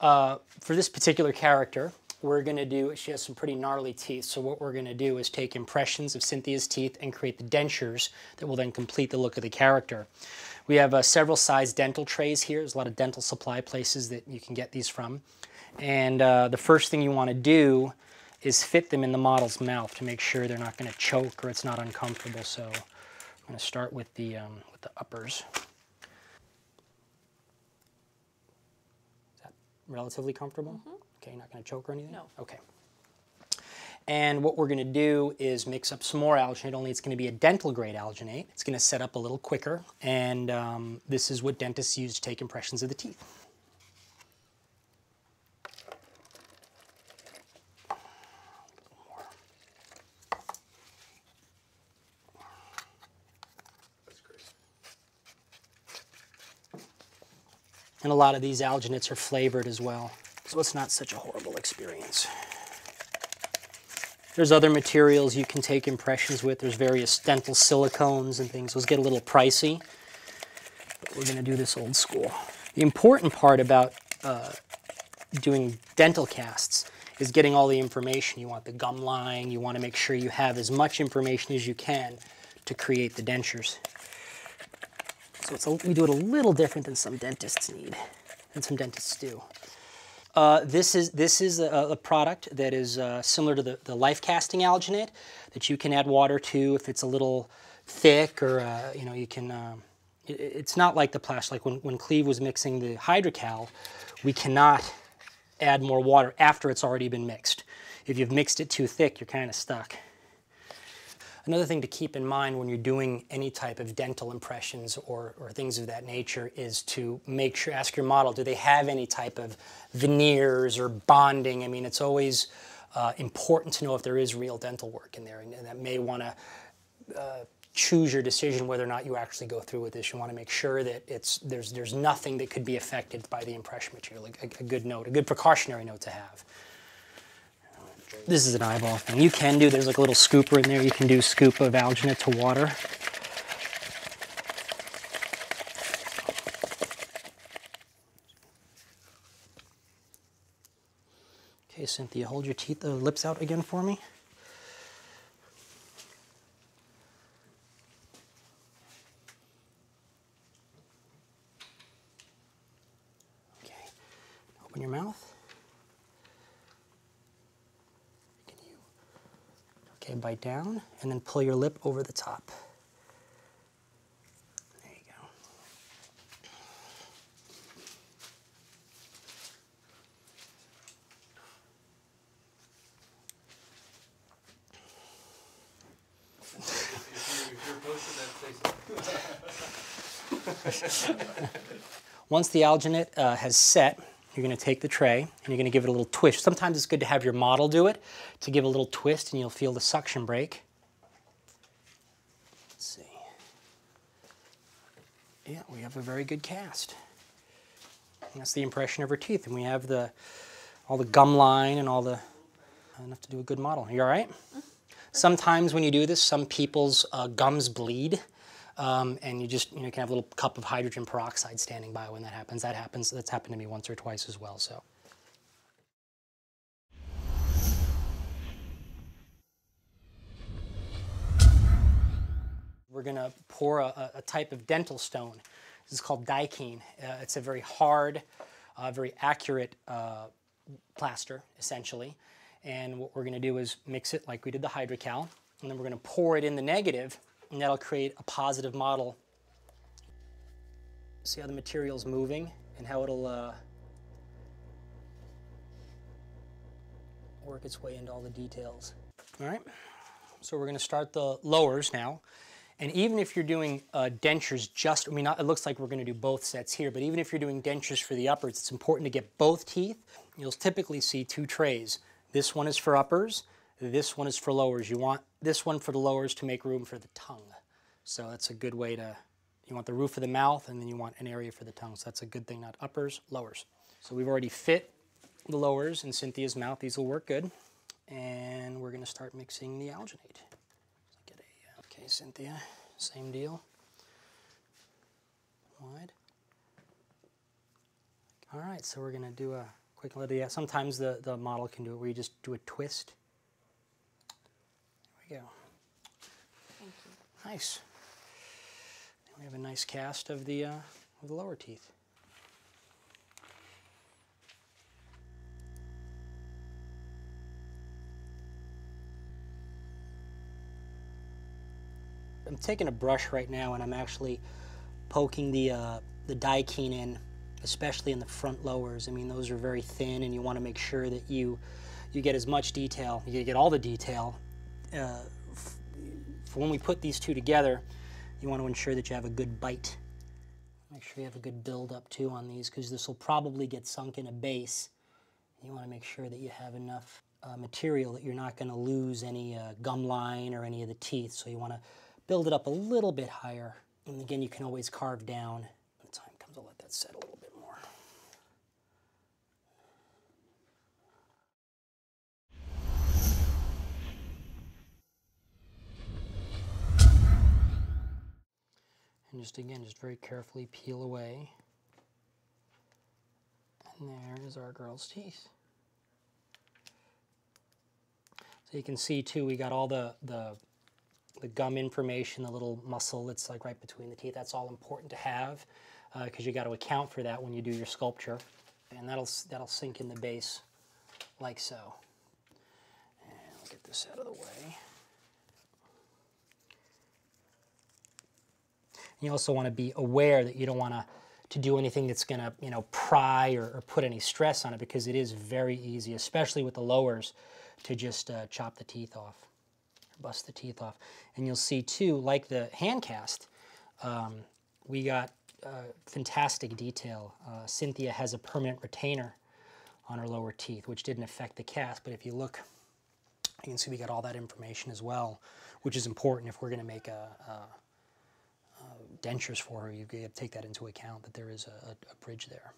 uh, for this particular character, we're going to do, she has some pretty gnarly teeth, so what we're going to do is take impressions of Cynthia's teeth and create the dentures that will then complete the look of the character. We have uh, several size dental trays here. There's a lot of dental supply places that you can get these from. And uh, the first thing you want to do is fit them in the model's mouth to make sure they're not going to choke or it's not uncomfortable. So I'm going to start with the, um, with the uppers. Is that relatively comfortable? Mm -hmm. Okay, you're not going to choke or anything? No. Okay. And what we're going to do is mix up some more alginate, only it's going to be a dental grade alginate. It's going to set up a little quicker, and um, this is what dentists use to take impressions of the teeth. And a lot of these alginates are flavored as well, so it's not such a horrible experience. There's other materials you can take impressions with. There's various dental silicones and things. Those get a little pricey, but we're going to do this old school. The important part about uh, doing dental casts is getting all the information. You want the gum line. You want to make sure you have as much information as you can to create the dentures. So a, we do it a little different than some dentists need, and some dentists do. Uh, this is, this is a, a product that is uh, similar to the, the life casting alginate that you can add water to if it's a little thick or, uh, you know, you can, um, it, it's not like the plastic. Like when, when Cleve was mixing the hydrocal, we cannot add more water after it's already been mixed. If you've mixed it too thick, you're kind of stuck. Another thing to keep in mind when you're doing any type of dental impressions or, or things of that nature is to make sure, ask your model, do they have any type of veneers or bonding? I mean, it's always uh, important to know if there is real dental work in there and, and that may want to uh, choose your decision whether or not you actually go through with this. You want to make sure that it's, there's, there's nothing that could be affected by the impression material, a, a good note, a good precautionary note to have. This is an eyeball thing. You can do, there's like a little scooper in there. You can do scoop of alginate to water. Okay, Cynthia, hold your teeth, the lips out again for me. Okay, open your mouth. Okay, bite down and then pull your lip over the top. There you go. Once the alginate uh, has set, you're going to take the tray and you're going to give it a little twist. Sometimes it's good to have your model do it to give a little twist and you'll feel the suction break. Let's see. Yeah, we have a very good cast. And that's the impression of her teeth. And we have the all the gum line and all the enough to do a good model. You all right? Sometimes when you do this, some people's uh, gums bleed. Um, and you just you know, can have a little cup of hydrogen peroxide standing by when that happens. That happens. That's happened to me once or twice as well. So. We're going to pour a, a, type of dental stone. This is called Die-Keen. Uh, it's a very hard, uh, very accurate uh, plaster, essentially. And what we're going to do is mix it like we did the hydrocal, and then we're going to pour it in the negative and that'll create a positive model. See how the material's moving and how it'll uh, work its way into all the details. All right, so we're gonna start the lowers now. And even if you're doing uh, dentures just, I mean, not, it looks like we're gonna do both sets here, but even if you're doing dentures for the uppers, it's important to get both teeth. You'll typically see two trays. This one is for uppers, this one is for lowers. You want this one for the lowers to make room for the tongue. So that's a good way to, you want the roof of the mouth and then you want an area for the tongue. So that's a good thing, not uppers, lowers. So we've already fit the lowers in Cynthia's mouth. These will work good. And we're gonna start mixing the alginate. A, uh, okay, Cynthia, same deal. Wide. All right, so we're gonna do a quick little, yeah, sometimes the, the model can do it where you just do a twist. We go. Thank you. Nice. We have a nice cast of the, uh, of the lower teeth. I'm taking a brush right now and I'm actually poking the, uh, the Die-Keen in, especially in the front lowers. I mean, those are very thin and you want to make sure that you, you get as much detail, you get all the detail. Uh, when we put these two together, you want to ensure that you have a good bite. Make sure you have a good build up too on these because this will probably get sunk in a base. You want to make sure that you have enough uh, material that you're not going to lose any uh, gum line or any of the teeth. So you want to build it up a little bit higher. And again, you can always carve down. When the time comes, I'll let that set And just again, just very carefully peel away. And there is our girl's teeth. So you can see too, we got all the, the, the gum information, the little muscle that's like right between the teeth. That's all important to have uh, because you got to account for that when you do your sculpture. And that'll, that'll sink in the base like so. And I'll get this out of the way. You also want to be aware that you don't want to to do anything that's going to you know pry or, or, put any stress on it because it is very easy, especially with the lowers, to just uh, chop the teeth off, bust the teeth off. And you'll see too, like the hand cast, um, we got uh, fantastic detail. Uh, Cynthia has a permanent retainer on her lower teeth, which didn't affect the cast, but if you look, you can see we got all that information as well, which is important if we're going to make a, a dentures for her, you have to take that into account that there is a, a bridge there.